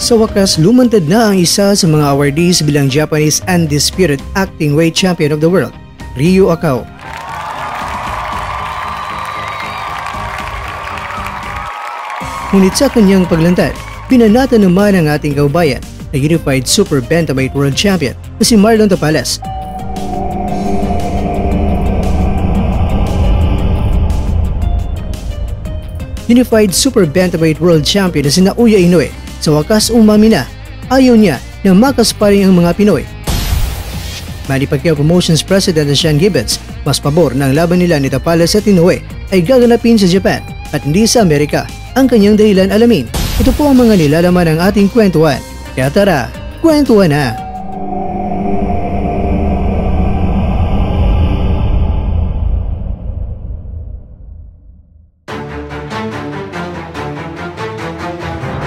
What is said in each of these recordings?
Sa wakas, lumantad na ang isa sa mga awardees bilang Japanese Undisputed Acting Weight Champion of the World, Ryu Akao. Ngunit sa kanyang paglantad, pinanata naman ang ating kaubayan na Unified Super Bantamweight World Champion na si Marlon Tapales. Unified Super Bantamweight World Champion na si Naoya Inoue sa wakas umami na ayaw niya na makasparing ang mga Pinoy. Manny Pacquiao Promotions President na Sean Gibbons mas pabor ang laban nila ni Tapales at Inoue ay gaganapin sa Japan at hindi sa Amerika. Ang kanyang dahilan alamin. Ito po ang mga nilalaman ng ating kwentuhan. Kaya tara, kwentuhan na!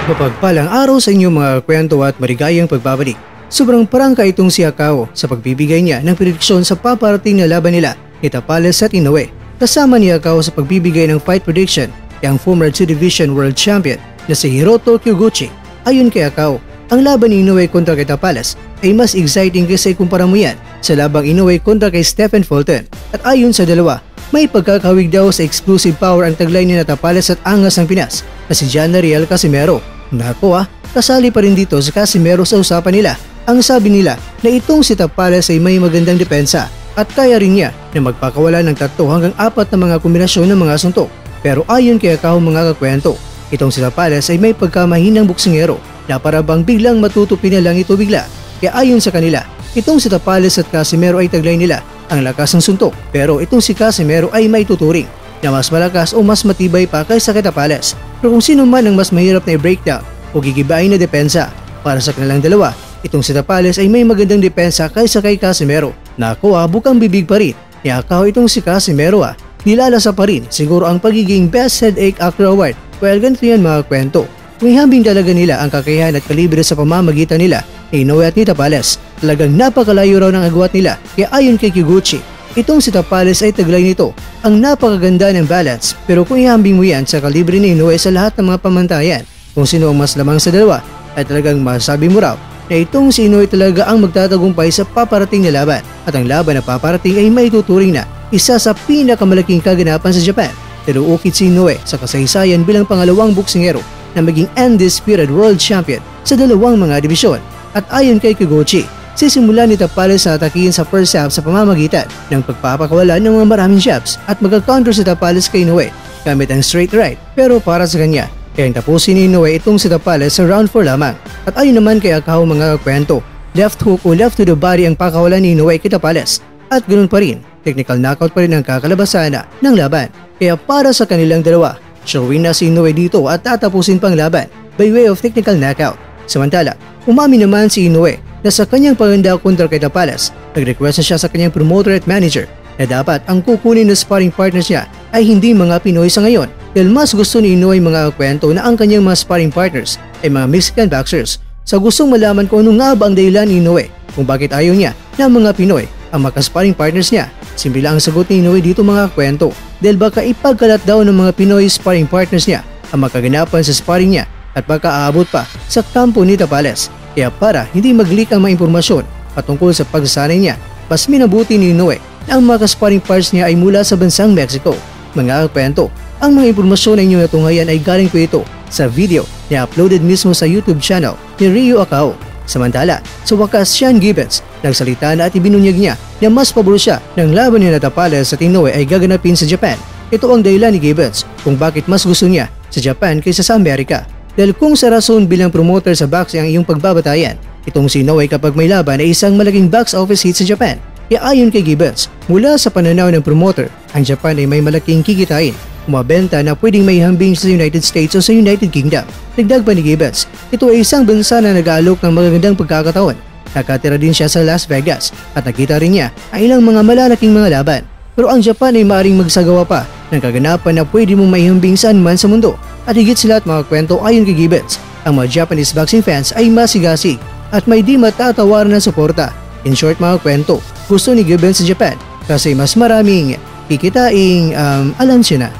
Mapagpalang araw sa inyong mga kwento at marigayang pagbabalik. Sobrang prangka itong si Akao sa pagbibigay niya ng prediksyon sa paparating na laban nila ni Tapales at Inoue. Kasama ni Akao sa pagbibigay ng fight prediction ay ang former 2 Division World Champion na si Hiroto Kyoguchi. Ayon kay Akao, ang laban ni Inoue kontra kay Tapales ay mas exciting kaysa ikumpara mo yan sa labang Inoue kontra kay Stephen Fulton. At ayon sa dalawa, may pagkakawig daw sa exclusive power ang taglay ni Tapales at angas ng Pinas na si John Riel Casimero Nako ah, kasali pa rin dito si Casimero sa usapan nila. Ang sabi nila na itong si Tapales ay may magandang depensa at kaya rin niya na magpakawala ng tatlo hanggang apat na mga kombinasyon ng mga suntok. Pero ayon kay Akao mga kakwento, itong si Tapales ay may pagkamahinang buksingero na para bang biglang matutupi na lang ito bigla. Kaya ayon sa kanila, itong si Tapales at Casimero ay taglay nila ang lakas ng suntok pero itong si Casimero ay may tuturing na mas malakas o mas matibay pa kaysa kay Tapales. Pero kung sino man ang mas mahirap na i-breakdown o gigibain na depensa para sa kanilang dalawa, itong si Tapales ay may magandang depensa kaysa kay Casimero. Naku ah, bukang bibig pa rin. Yakaw itong si Casimero ah, nilalasa pa rin siguro ang pagiging Best Headache Actor Award. Well, ganito yan mga kwento. Kung ihambing talaga nila ang kakayahan at kalibre sa pamamagitan nila ni Inoue at ni Tapales, talagang napakalayo raw ng agwat nila kaya ayon kay Kiguchi, Itong si Tapales ay taglay nito ang napakaganda ng balance pero kung ihambing mo yan sa kalibre ni Inoue sa lahat ng mga pamantayan kung sino ang mas lamang sa dalawa ay talagang masabi mo raw na itong si Inoue talaga ang magtatagumpay sa paparating na laban. At ang laban na paparating ay may tuturing na isa sa pinakamalaking kaganapan sa Japan. Ukit si Inoue sa kasaysayan bilang pangalawang buksingero na maging undisputed world champion sa dalawang mga dibisyon at ayon kay Kiguchi Sisimula ni Tapales sa atakihin sa first half sa pamamagitan ng pagpapakawala ng mga maraming jabs at magka-counter si Tapales kay Inoue gamit ang straight right. Pero para sa kanya kaya tapusin ni Inoue itong si Tapales sa round 4 lamang. At ayon naman kay Akaw mga kwento, left hook o left to the body ang pakawalan ni Inoue kay Tapales at ganoon pa rin, technical knockout pa rin ang kakalabasan ng laban. Kaya para sa kanilang dalawa, showin na si Inoue dito at tatapusin pang laban by way of technical knockout. Samantala, umami naman si Inoue na sa kanyang paganda kontra kay Tapalas, nag-request na siya sa kanyang promoter at manager na dapat ang kukunin na sparring partners niya ay hindi mga Pinoy sa ngayon dahil mas gusto ni Inoy mga kwento na ang kanyang mga sparring partners ay mga Mexican boxers. Sa gustong malaman kung ano nga ba ang dahilan ni Inoue kung bakit ayaw niya na mga Pinoy ang makasparring partners niya. Simple ang sagot ni Inoue dito mga kwento dahil baka ipagkalat daw ng mga Pinoy sparring partners niya ang makaganapan sa sparring niya at baka aabot pa sa kampo ni Tapales kaya para hindi mag-leak ang mga impormasyon patungkol sa pagsasanay niya, mas minabuti ni Noe ang mga sparring parts niya ay mula sa bansang Mexico. Mga kwento, ang mga impormasyon na inyong natunghayan ay galing po ito sa video na uploaded mismo sa YouTube channel ni Rio Acao. Samantala, sa wakas Sean Gibbons, nagsalita na at ibinunyag niya na mas pabor siya ng laban ni Natapales sa Tinoe ay gaganapin sa Japan. Ito ang dahilan ni Gibbons kung bakit mas gusto niya sa Japan kaysa sa Amerika. Dahil kung sa rason bilang promoter sa boxing ang iyong pagbabatayan, itong si Noe kapag may laban ay isang malaking box office hit sa Japan. Kaya ayon kay Gibbons, mula sa pananaw ng promoter, ang Japan ay may malaking kikitain umabenta na pwedeng may hambing sa United States o sa United Kingdom. Dagdag pa ni Gibbons, ito ay isang bansa na nag-aalok ng magagandang pagkakataon. Nakatira din siya sa Las Vegas at nakita rin niya ang ilang mga malalaking mga laban. Pero ang Japan ay maaaring magsagawa pa ng kaganapan na pwede mong maihambing saan man sa mundo. At higit sa lahat mga kwento ayon kay Gibbons, ang mga Japanese boxing fans ay masigasig at may di matatawaran na suporta. In short mga kwento, gusto ni Gibbons sa Japan kasi mas maraming kikitaing um, alam siya na.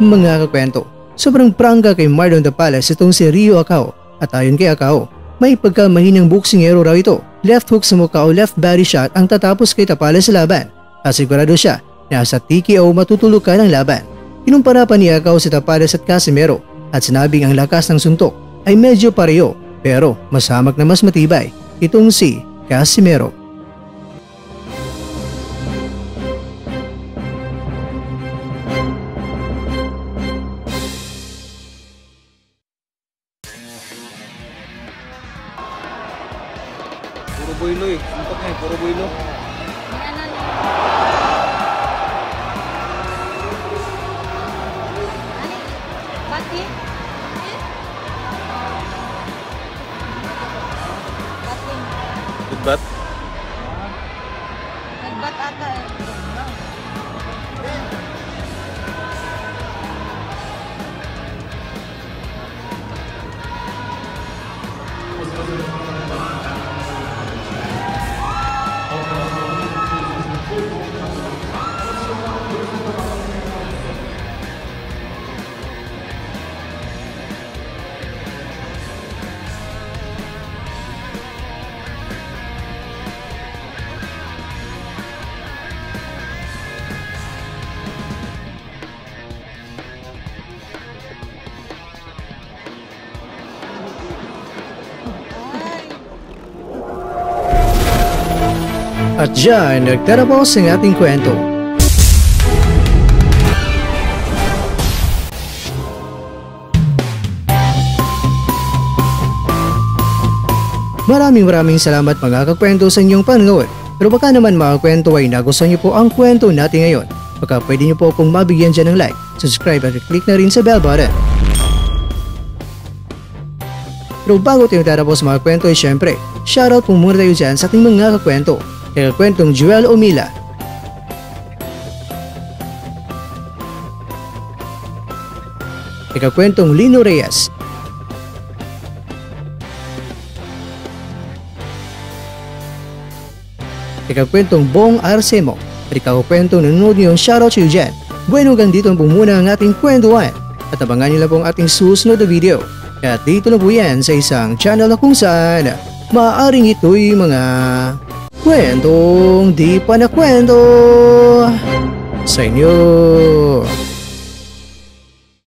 Mga kakwento, sobrang prangka kay Mardon the Palace itong si Rio Acao at ayon kay Acao, may pagkamahinang boksingero raw ito. Left hook sa mukha o left body shot ang tatapos kay Tapales sa laban at sigurado siya na sa TKO matutulog ka ng laban. Kinumpara pa ni Acao si Tapales at Casimero at sinabing ang lakas ng suntok ay medyo pareho pero mas hamak na mas matibay itong si Casimero. Puro boylo eh. Suntok niya eh. Puro boylo. Bakit? 一。At dyan nagtatapos ang ating kwento. Maraming maraming salamat mga kakwento sa inyong panonood. Pero baka naman mga kwento ay nagustuhan niyo po ang kwento natin ngayon. Baka pwede niyo po akong mabigyan dyan ng like, subscribe at click na rin sa bell button. Pero bago tayo tatapos mga kwento ay syempre, shoutout po muna tayo dyan sa ating mga kakwento. Kaya kwentong Joel Omila. Ikakwentong Lino Reyes. Ikakwentong Bong Arcemo. At ikakwentong nanonood niyo shoutout iyo dyan. Bueno hanggang dito po muna ang ating kwentuhan. At abangan niyo lang po ang ating susunod na video. At dito na po yan sa isang channel na kung saan maaaring ito'y mga kwentong di pa na kwento sa inyo.